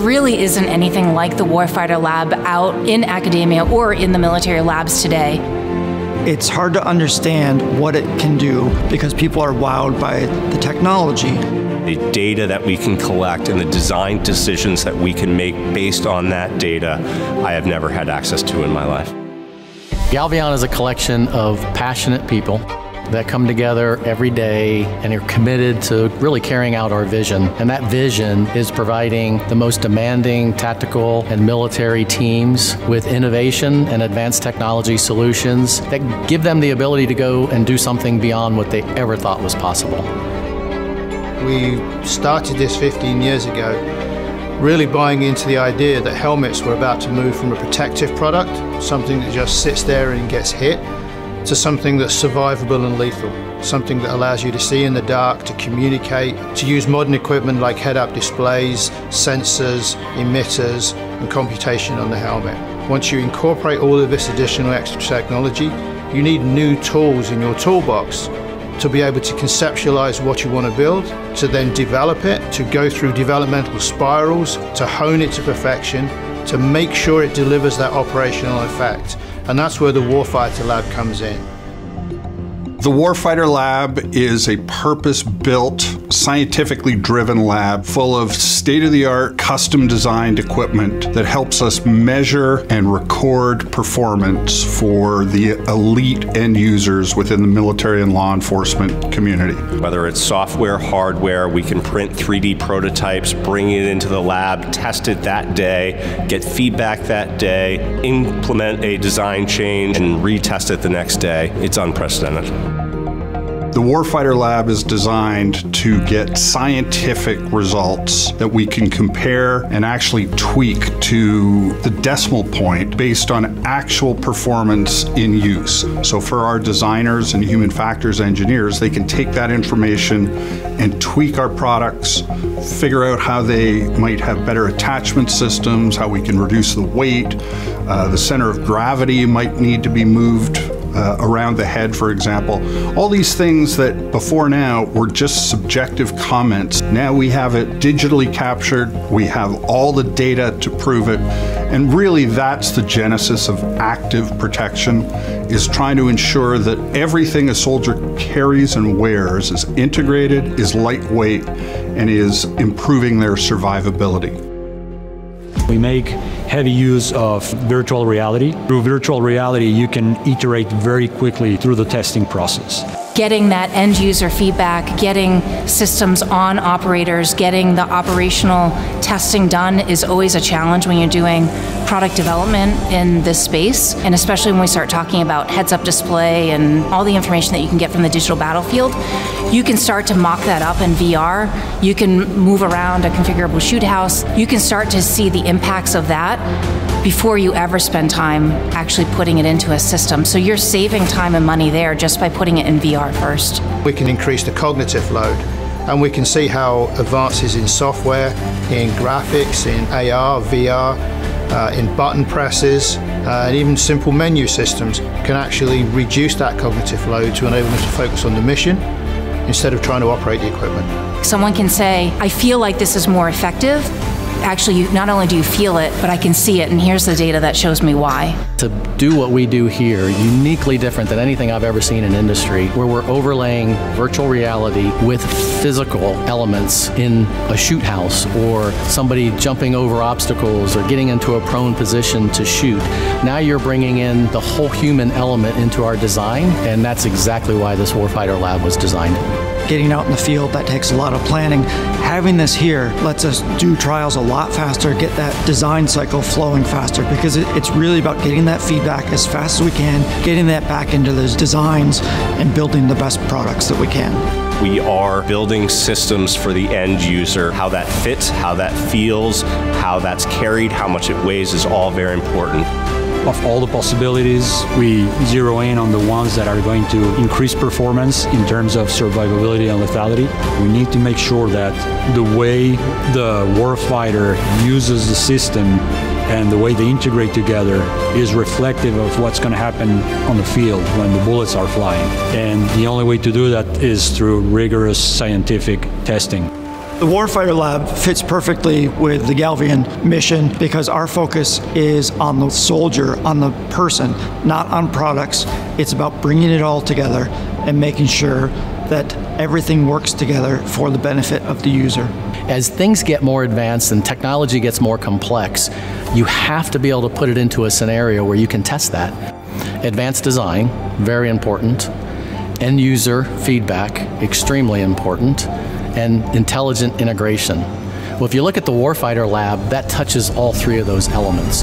There really isn't anything like the Warfighter Lab out in academia or in the military labs today. It's hard to understand what it can do because people are wowed by the technology. The data that we can collect and the design decisions that we can make based on that data, I have never had access to in my life. Galvion is a collection of passionate people that come together every day and are committed to really carrying out our vision. And that vision is providing the most demanding tactical and military teams with innovation and advanced technology solutions that give them the ability to go and do something beyond what they ever thought was possible. We started this 15 years ago really buying into the idea that helmets were about to move from a protective product, something that just sits there and gets hit, to something that's survivable and lethal, something that allows you to see in the dark, to communicate, to use modern equipment like head-up displays, sensors, emitters, and computation on the helmet. Once you incorporate all of this additional extra technology, you need new tools in your toolbox to be able to conceptualize what you want to build, to then develop it, to go through developmental spirals, to hone it to perfection, to make sure it delivers that operational effect. And that's where the Warfighter Lab comes in. The Warfighter Lab is a purpose built, scientifically driven lab full of state of the art, custom designed equipment that helps us measure and record performance for the elite end users within the military and law enforcement community. Whether it's software, hardware, we can print 3D prototypes, bring it into the lab, test it that day, get feedback that day, implement a design change, and retest it the next day. It's unprecedented. The Warfighter Lab is designed to get scientific results that we can compare and actually tweak to the decimal point based on actual performance in use. So for our designers and human factors engineers, they can take that information and tweak our products, figure out how they might have better attachment systems, how we can reduce the weight, uh, the center of gravity might need to be moved uh, around the head, for example. All these things that before now were just subjective comments. Now we have it digitally captured, we have all the data to prove it, and really that's the genesis of active protection is trying to ensure that everything a soldier carries and wears is integrated, is lightweight, and is improving their survivability. We make heavy use of virtual reality. Through virtual reality, you can iterate very quickly through the testing process getting that end user feedback, getting systems on operators, getting the operational testing done is always a challenge when you're doing product development in this space. And especially when we start talking about heads up display and all the information that you can get from the digital battlefield, you can start to mock that up in VR. You can move around a configurable shoot house. You can start to see the impacts of that before you ever spend time actually putting it into a system. So you're saving time and money there just by putting it in VR first. We can increase the cognitive load and we can see how advances in software, in graphics, in AR, VR, uh, in button presses, uh, and even simple menu systems can actually reduce that cognitive load to enable them to focus on the mission instead of trying to operate the equipment. Someone can say, I feel like this is more effective, actually, not only do you feel it, but I can see it, and here's the data that shows me why. To do what we do here, uniquely different than anything I've ever seen in industry, where we're overlaying virtual reality with physical elements in a shoot house or somebody jumping over obstacles or getting into a prone position to shoot. Now you're bringing in the whole human element into our design, and that's exactly why this Warfighter Lab was designed getting out in the field, that takes a lot of planning. Having this here lets us do trials a lot faster, get that design cycle flowing faster because it's really about getting that feedback as fast as we can, getting that back into those designs, and building the best products that we can. We are building systems for the end user. How that fits, how that feels, how that's carried, how much it weighs is all very important of all the possibilities. We zero in on the ones that are going to increase performance in terms of survivability and lethality. We need to make sure that the way the warfighter uses the system and the way they integrate together is reflective of what's going to happen on the field when the bullets are flying. And the only way to do that is through rigorous scientific testing. The Warfighter Lab fits perfectly with the Galvion mission because our focus is on the soldier, on the person, not on products. It's about bringing it all together and making sure that everything works together for the benefit of the user. As things get more advanced and technology gets more complex, you have to be able to put it into a scenario where you can test that. Advanced design, very important. End user feedback, extremely important and intelligent integration. Well, if you look at the Warfighter Lab, that touches all three of those elements.